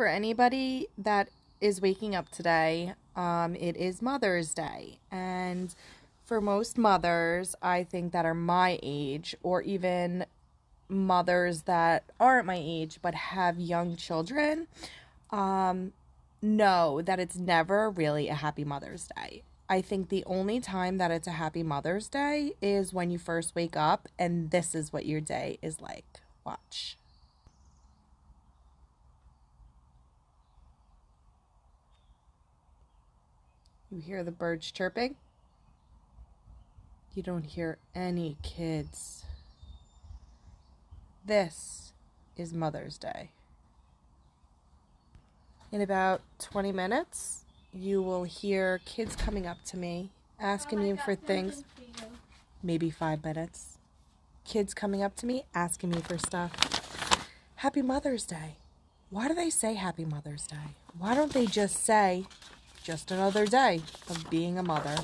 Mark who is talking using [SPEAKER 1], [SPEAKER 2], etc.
[SPEAKER 1] for anybody that is waking up today, um, it is Mother's Day. And for most mothers, I think that are my age, or even mothers that aren't my age but have young children, um, know that it's never really a happy Mother's Day. I think the only time that it's a happy Mother's Day is when you first wake up and this is what your day is like. Watch. You hear the birds chirping? You don't hear any kids. This is Mother's Day. In about 20 minutes, you will hear kids coming up to me asking me for things. Maybe five minutes. Kids coming up to me asking me for stuff. Happy Mother's Day. Why do they say Happy Mother's Day? Why don't they just say just another day of being a mother?